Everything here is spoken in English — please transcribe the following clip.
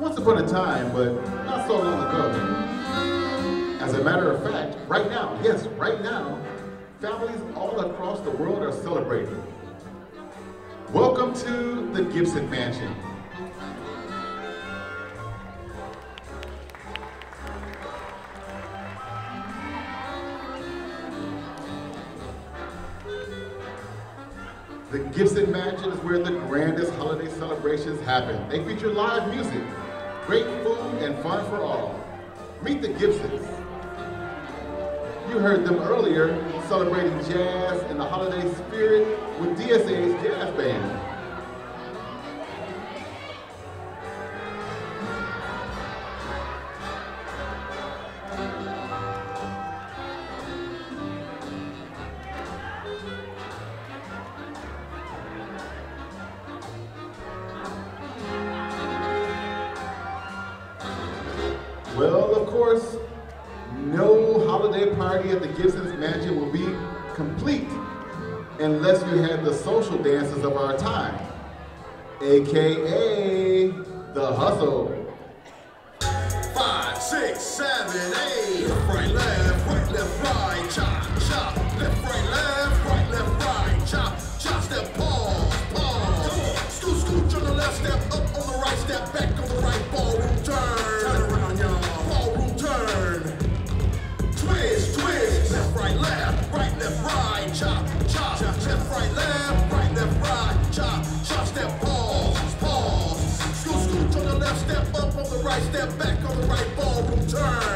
Once upon a time, but not so long ago. As a matter of fact, right now, yes, right now, families all across the world are celebrating. Welcome to the Gibson Mansion. The Gibson Mansion is where the grandest holiday celebrations happen. They feature live music, great food, and fun for all. Meet the Gibsons. You heard them earlier celebrating jazz and the holiday spirit with DSA's Jazz Band. Well, of course, no holiday party at the Gibson's Mansion will be complete unless you had the social dances of our time, AKA the hustle. Five, six, seven, eight. Right, left, Chop, chop. Step, pause, pause. Scoot, scooch on the left, step up on the right, step back on the right. Ballroom turn.